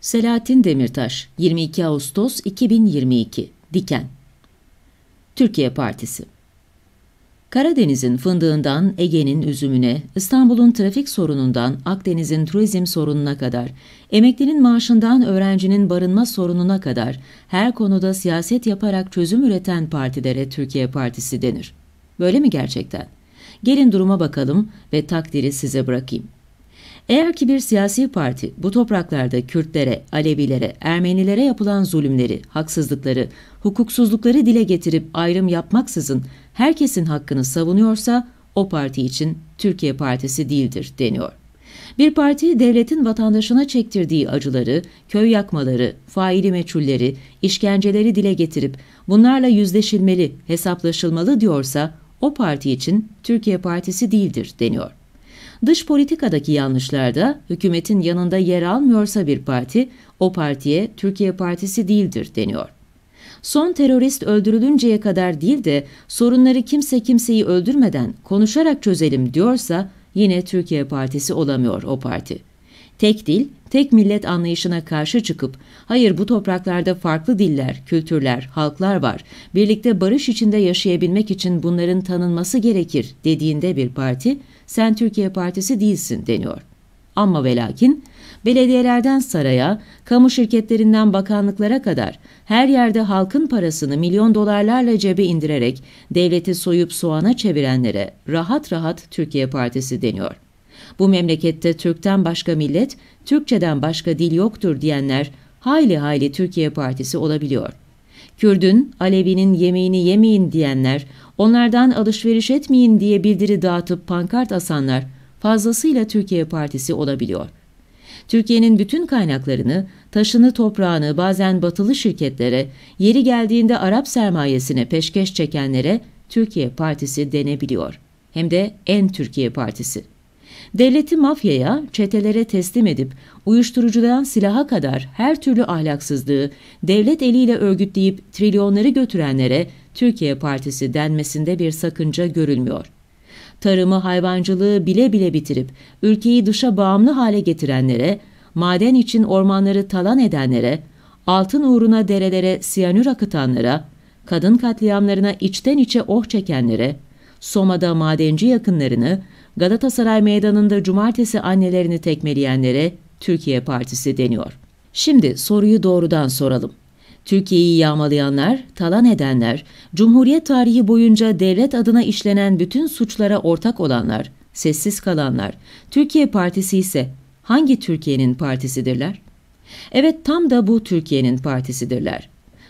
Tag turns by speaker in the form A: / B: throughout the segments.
A: Selahattin Demirtaş 22 Ağustos 2022 Diken Türkiye Partisi Karadeniz'in fındığından Ege'nin üzümüne, İstanbul'un trafik sorunundan Akdeniz'in turizm sorununa kadar, emeklinin maaşından öğrencinin barınma sorununa kadar her konuda siyaset yaparak çözüm üreten partilere Türkiye Partisi denir. Böyle mi gerçekten? Gelin duruma bakalım ve takdiri size bırakayım. Eğer ki bir siyasi parti bu topraklarda Kürtlere, Alevilere, Ermenilere yapılan zulümleri, haksızlıkları, hukuksuzlukları dile getirip ayrım yapmaksızın herkesin hakkını savunuyorsa o parti için Türkiye Partisi değildir deniyor. Bir parti devletin vatandaşına çektirdiği acıları, köy yakmaları, faili meçhulleri, işkenceleri dile getirip bunlarla yüzleşilmeli, hesaplaşılmalı diyorsa o parti için Türkiye Partisi değildir deniyor. Dış politikadaki yanlışlarda hükümetin yanında yer almıyorsa bir parti, o partiye Türkiye Partisi değildir deniyor. Son terörist öldürülünceye kadar değil de sorunları kimse kimseyi öldürmeden konuşarak çözelim diyorsa yine Türkiye Partisi olamıyor o parti. Tek dil, tek millet anlayışına karşı çıkıp hayır bu topraklarda farklı diller, kültürler, halklar var. Birlikte barış içinde yaşayabilmek için bunların tanınması gerekir dediğinde bir parti sen Türkiye Partisi değilsin deniyor. Ama ve lakin belediyelerden saraya, kamu şirketlerinden bakanlıklara kadar her yerde halkın parasını milyon dolarlarla cebe indirerek devleti soyup soğana çevirenlere rahat rahat Türkiye Partisi deniyor. Bu memlekette Türk'ten başka millet, Türkçeden başka dil yoktur diyenler hayli hayli Türkiye Partisi olabiliyor. Kürdün, Alevi'nin yemeğini yemeyin diyenler, onlardan alışveriş etmeyin diye bildiri dağıtıp pankart asanlar fazlasıyla Türkiye Partisi olabiliyor. Türkiye'nin bütün kaynaklarını, taşını, toprağını bazen batılı şirketlere, yeri geldiğinde Arap sermayesine peşkeş çekenlere Türkiye Partisi denebiliyor. Hem de en Türkiye Partisi. Devleti mafyaya, çetelere teslim edip uyuşturucudan silaha kadar her türlü ahlaksızlığı devlet eliyle örgütleyip trilyonları götürenlere Türkiye Partisi denmesinde bir sakınca görülmüyor. Tarımı, hayvancılığı bile bile bitirip ülkeyi dışa bağımlı hale getirenlere, maden için ormanları talan edenlere, altın uğruna derelere siyanür akıtanlara, kadın katliamlarına içten içe oh çekenlere, Soma'da madenci yakınlarını, Galatasaray Meydanı'nda cumartesi annelerini tekmeleyenlere Türkiye Partisi deniyor. Şimdi soruyu doğrudan soralım. Türkiye'yi yağmalayanlar, talan edenler, Cumhuriyet tarihi boyunca devlet adına işlenen bütün suçlara ortak olanlar, sessiz kalanlar, Türkiye Partisi ise hangi Türkiye'nin partisidirler? Evet tam da bu Türkiye'nin partisidirler.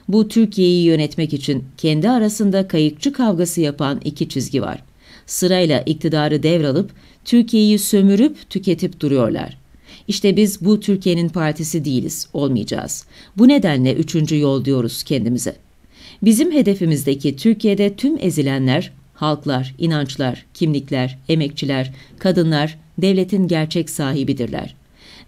A: Bu Türkiye'yi yönetmek için kendi arasında kayıkçı kavgası yapan iki çizgi var sırayla iktidarı devralıp Türkiye'yi sömürüp tüketip duruyorlar. İşte biz bu Türkiye'nin partisi değiliz, olmayacağız. Bu nedenle üçüncü yol diyoruz kendimize. Bizim hedefimizdeki Türkiye'de tüm ezilenler, halklar, inançlar, kimlikler, emekçiler, kadınlar, devletin gerçek sahibidirler.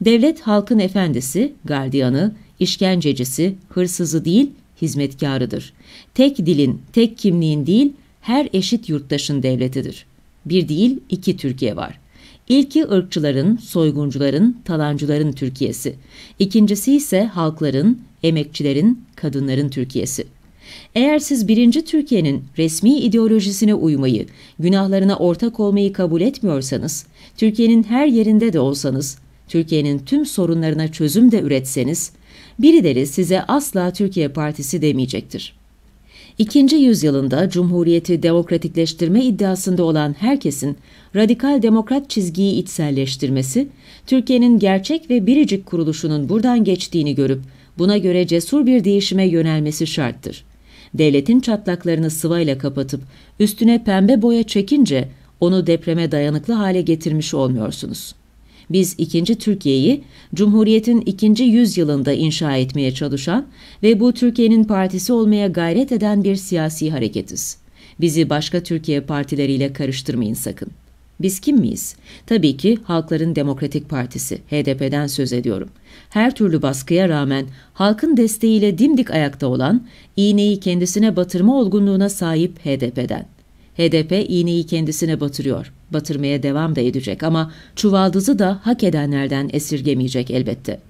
A: Devlet halkın efendisi, gardiyanı, işkencecisi, hırsızı değil, hizmetkarıdır. Tek dilin, tek kimliğin değil, her eşit yurttaşın devletidir. Bir değil, iki Türkiye var. İlki ırkçıların, soyguncuların, talancıların Türkiye'si. İkincisi ise halkların, emekçilerin, kadınların Türkiye'si. Eğer siz birinci Türkiye'nin resmi ideolojisine uymayı, günahlarına ortak olmayı kabul etmiyorsanız, Türkiye'nin her yerinde de olsanız, Türkiye'nin tüm sorunlarına çözüm de üretseniz, birileri size asla Türkiye Partisi demeyecektir. İkinci yüzyılında Cumhuriyeti demokratikleştirme iddiasında olan herkesin radikal demokrat çizgiyi içselleştirmesi, Türkiye'nin gerçek ve biricik kuruluşunun buradan geçtiğini görüp buna göre cesur bir değişime yönelmesi şarttır. Devletin çatlaklarını sıvayla kapatıp üstüne pembe boya çekince onu depreme dayanıklı hale getirmiş olmuyorsunuz. Biz ikinci Türkiye'yi Cumhuriyet'in ikinci yüzyılında inşa etmeye çalışan ve bu Türkiye'nin partisi olmaya gayret eden bir siyasi hareketiz. Bizi başka Türkiye partileriyle karıştırmayın sakın. Biz kim miyiz? Tabii ki Halkların Demokratik Partisi, HDP'den söz ediyorum. Her türlü baskıya rağmen halkın desteğiyle dimdik ayakta olan, iğneyi kendisine batırma olgunluğuna sahip HDP'den. HDP iğneyi kendisine batırıyor. Batırmaya devam da edecek ama çuvaldızı da hak edenlerden esirgemeyecek elbette.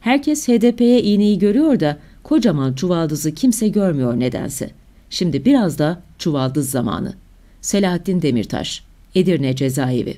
A: Herkes HDP'ye iğneyi görüyor da kocaman çuvaldızı kimse görmüyor nedense. Şimdi biraz da çuvaldız zamanı. Selahattin Demirtaş, Edirne Cezaevi